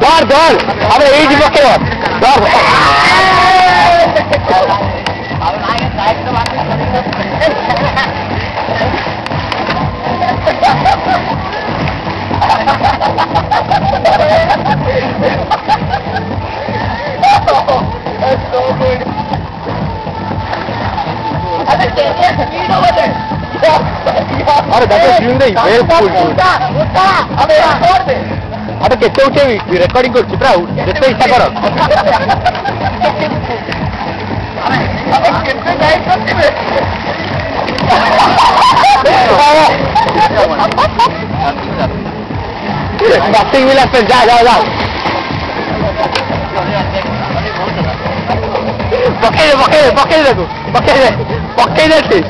Dor, dor! Abre aí, desbloqueou! Dor! You know what ದಾಖಲೆ ಜೀವನದ ಬೇರೆ ಅದು ಕೆತ್ತೆ ಉಂಟೆ ರೆಕಾರ್ಡಿಂಗ್ ಕೊಡ್ತಿ ಬ್ರಾ ಕೆತ್ತೆ ಇಷ್ಟ ಕರ Nothing will happen. Ja, ja, ja. Pakai, pakai, pakai lagu. Pakai, pakai nanti.